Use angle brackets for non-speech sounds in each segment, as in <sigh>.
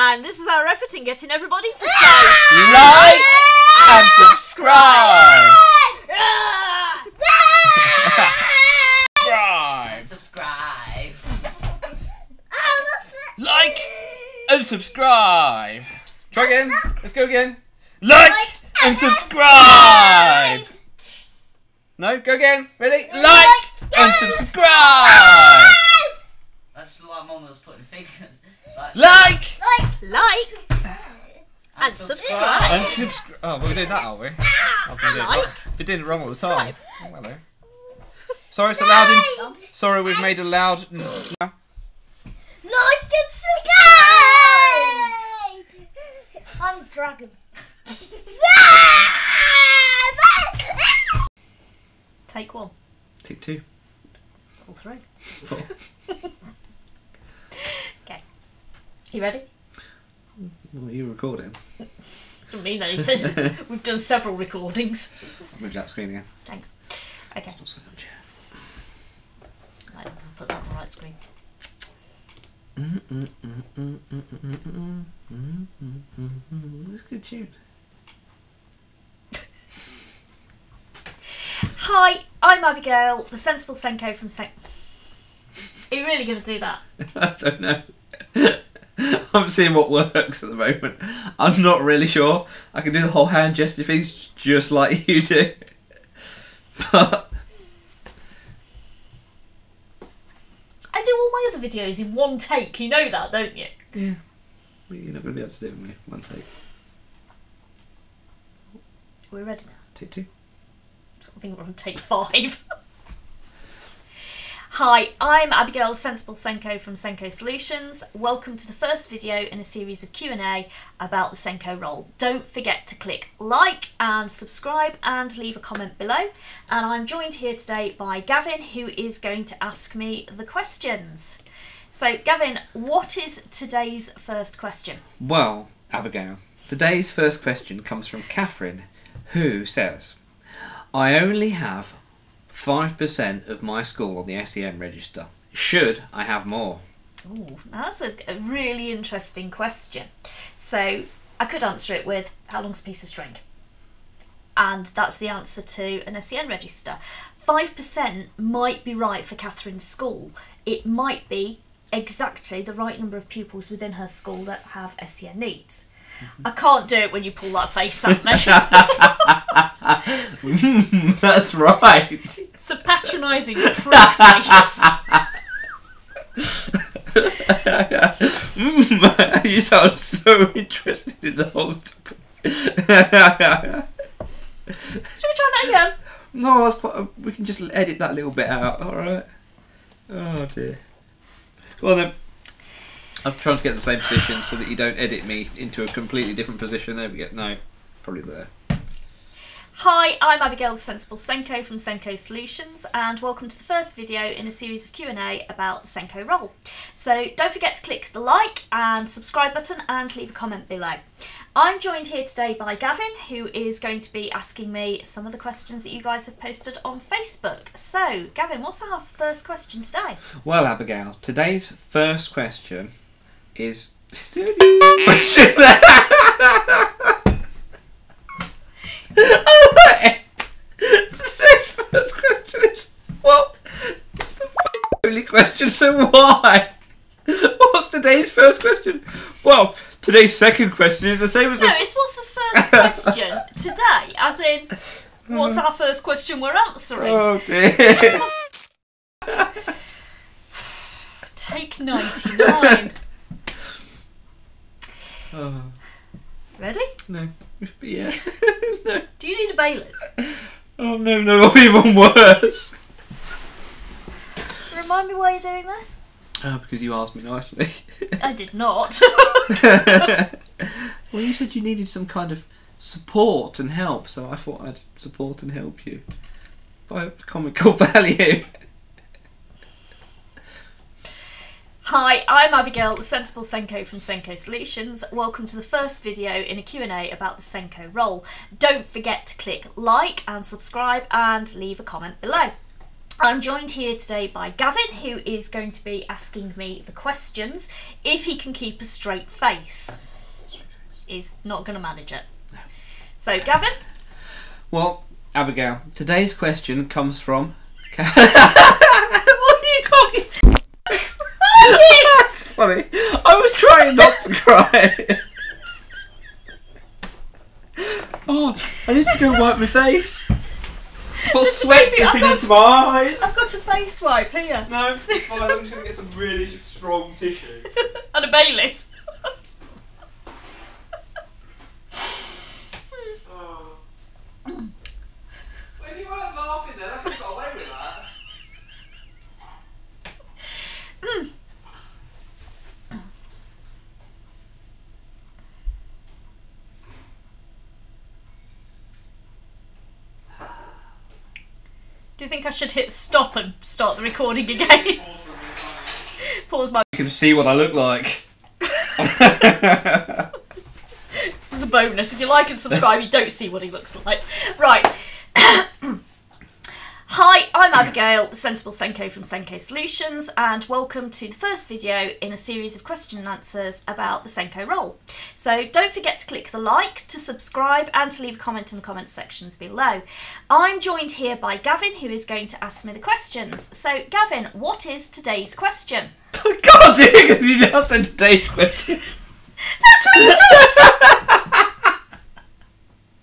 And this is our effort in getting everybody to ah! say Like and ah! subscribe. Ah! Subscribe. Subscribe. Like and subscribe. Try again. Let's go again. Like and subscribe. No, go again. Ready? Like and subscribe. That's like mum was putting fingers. Like, Like like and subscribe. and subscribe. Oh, we're doing that, aren't we? Ah, I've been doing, Like. we're doing it wrong all the time. Oh, hello. Sorry, it's a loud. In- Sorry, we've made a loud. No. Like and subscribe! I'm dragon. <laughs> Take one. Take two. All three. Four. <laughs> okay. You ready? Are you recording? Doesn't mean anything. <laughs> We've done several recordings. I'll move that screen again. Thanks. Okay. It's not so much. Right, I'll put that on the right screen. That's a good tune. Hi, I'm Abigail, the sensible SENCO from Sen. Are you really going to do that? <laughs> I don't know. <laughs> I'm seeing what works at the moment. I'm not really sure. I can do the whole hand gesture things just like <laughs> you do. But I do all my other videos in one take. You know that, don't you? Yeah. you're not going to be able to do it with me. One take. We're ready now. Take two. I think we're on take five. <laughs> Hi, I'm Abigail Sensible SENCO from SENDCO Solutions. Welcome to the first video in a series of Q&A about the SENCO role. Don't forget to click like and subscribe and leave a comment below. And I'm joined here today by Gavin who is going to ask me the questions. So Gavin, what is today's first question? Well, Abigail, today's first question comes from Catherine, who says, I only have 5% of my school on the SEN register. Should I have more? Ooh, that's a, a really interesting question. So I could answer it with how long's a piece of string? And that's the answer to an SEN register. 5% might be right for Catherine's school. It might be exactly the right number of pupils within her school that have SEN needs. I can't do it when you pull that face at me. <laughs> That's right. it's a patronising prick face. Mm, <laughs> you sound so interested in the whole topic. Shall we try that again? no, that's quite. we can just edit that little bit out. All right. Oh dear. Well then. I'm trying to get the same position so that you don't edit me into a completely different position. There we go. No, probably there. Hi, I'm Abigail the Sensible SENCO from SENDCO Solutions and welcome to the first video in a series of Q&A about the SENCO role. So don't forget to click the like and subscribe button and leave a comment below. I'm joined here today by Gavin who is going to be asking me some of the questions that you guys have posted on Facebook. So Gavin, what's our first question today? Well, Abigail, today's first question is. Is there any question there? Alright. Today's first question is. Well, it's the only question, so why? What's today's first question? Well, today's second question is the same as No, the. it's what's the first question <laughs> today? As in, what's uh, our first question we're answering? Oh dear. <laughs> Take 99. Oh, Ready? no. <laughs> Yeah. <laughs> no. Do you need a Baileys? Oh no, no, <laughs> even worse. Remind me why you're doing this? Oh, because you asked me nicely. I did not. well, you said you needed some kind of support and help, so I thought I'd support and help you by comical value. Hi, I'm Abigail, the Sensible SENCO from SENDCO Solutions. Welcome to the first video in a Q&A about the SENCO role. Don't forget to click like and subscribe and leave a comment below. I'm joined here today by Gavin, who is going to be asking me the questions. If he can keep a straight face, is not going to manage it. So, Gavin, Well, Abigail, today's question comes from. <laughs> what are you calling? Funny. I was trying not to cry. <laughs> oh, I need to go wipe my face. Got Just sweat I've dripping got- into my eyes. I've got a face wipe here No, it's fine. I'm just gonna get some really strong tissue. <laughs> and a Baileys. Oh. Well, if you weren't laughing then, I could have got away with that. Do you think I should hit stop and start the recording again? Pause my. <laughs> You can see what I look like. <laughs> As a bonus, if you like and subscribe, you don't see what he looks like. Right. Abigail, Sensible SENCO from SENDCO Solutions, and welcome to the first video in a series of question and answers about the SENCO role. So don't forget to click the like, to subscribe, and to leave a comment in the comment sections below. I'm joined here by Gavin, who is going to ask me the questions. So, Gavin, what is today's question? <laughs> God, you now said today's question. That's what you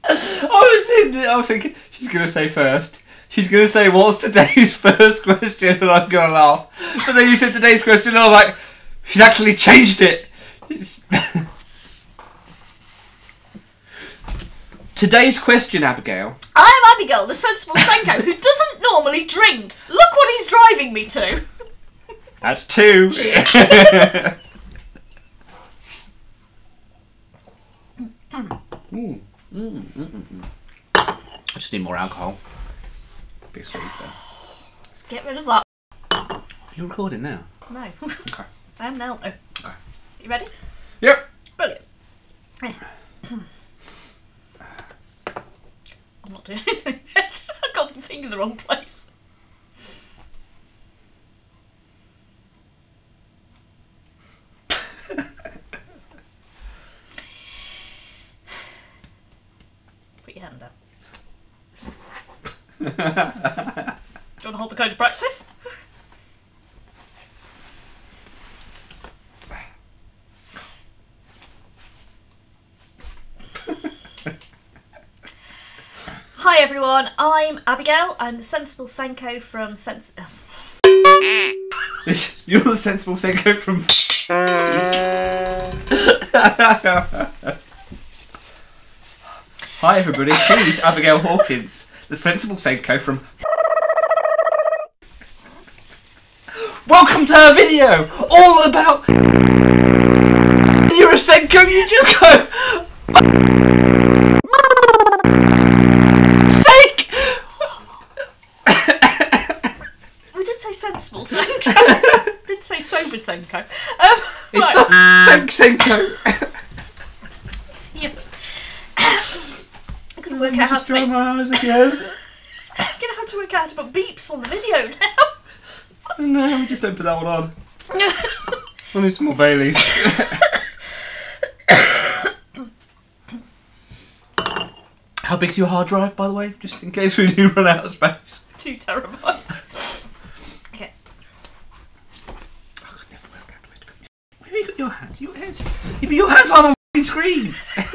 <laughs> I was thinking, I was thinking, she's gonna say first. She's gonna say, "What's today's <laughs> first question?" And I'm gonna laugh. But then you said today's question, and I was like, "She's actually changed it." <laughs> today's question, Abigail. I'm Abigail, the sensible SENCO, who doesn't normally drink. Look what he's driving me to. That's two. Cheers. Mm, mm, mm, mm. I just need more alcohol. Be sweet then. Let's get rid of that. You're recording now. No. Okay. I am now, though. Okay. You ready? Yep. Brilliant. <sighs> I'm not doing <laughs> anything yet. I got the thing in the wrong place. Put your hand up. Do you want to hold the code of practice? Hi everyone, I'm Abigail. I'm the sensible SENCO from Sens. <laughs> <laughs> You're the sensible SENCO from. <laughs> Hi everybody, she's Abigail Hawkins, the sensible SENCO from. Welcome to our video, all about. You're a SENCO, you just go. Sake! We did say sensible SENCO. <laughs> did say sober SENCO. Um, It's right. not SENCO. Yeah. I'm gonna work out how to make. my eyes again. I'm gonna have to work out how to put beeps on the video now. <laughs> No, we just don't put that one on. <laughs> I need some more Baileys. <coughs> How big's your hard drive, by the way? Just in case we do run out of space. Two terabytes. Okay. I could never work out where to put have you got your hands? Your hands? Your hands aren't on the screen. <laughs>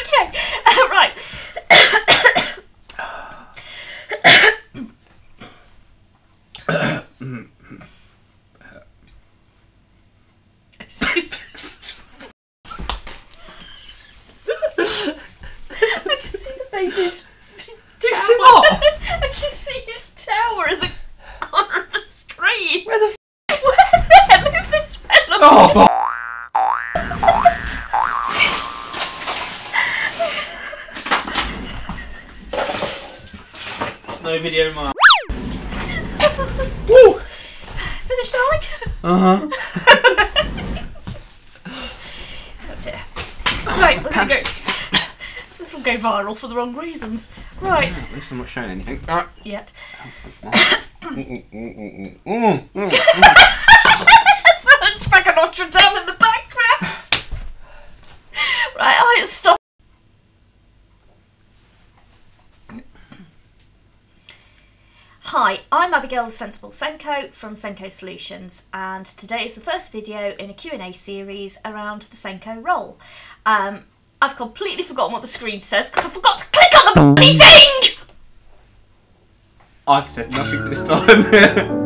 the f- Where there? Move this fella. Oh, No video, Mark. Woo! Finished, darling? Uh huh. Oh dear. Right, we're gonna go. Will go viral for the wrong reasons. Right, At least I'm not showing anything. Ah. yet. There's a hunchback of Notre Dame in the background. right, I stop. Hi, I'm Abigail Sensible SENCO from SENDCO Solutions, and today is the first video in a Q&A series around the SENCO role. Um, I've completely forgotten what the screen says because I forgot to click on the bloody thing! I've said nothing this time. <laughs>